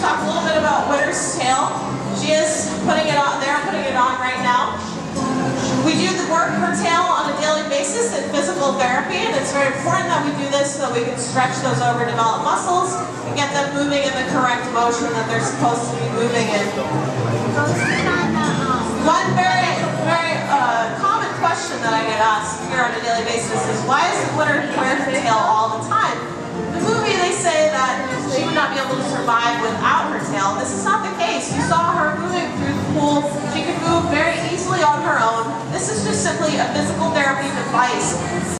talk a little bit about Winter's tail. She is putting it on, they're putting it on right now. We do the work her tail on a daily basis in physical therapy, and it's very important that we do this so that we can stretch those overdeveloped muscles and get them moving in the correct motion that they're supposed to be moving in. One very, very uh, common question that I get asked here on a daily basis is why is the winter wear tail all the time? This is not the case. You saw her moving through the pool. She could move very easily on her own. This is just simply a physical therapy device.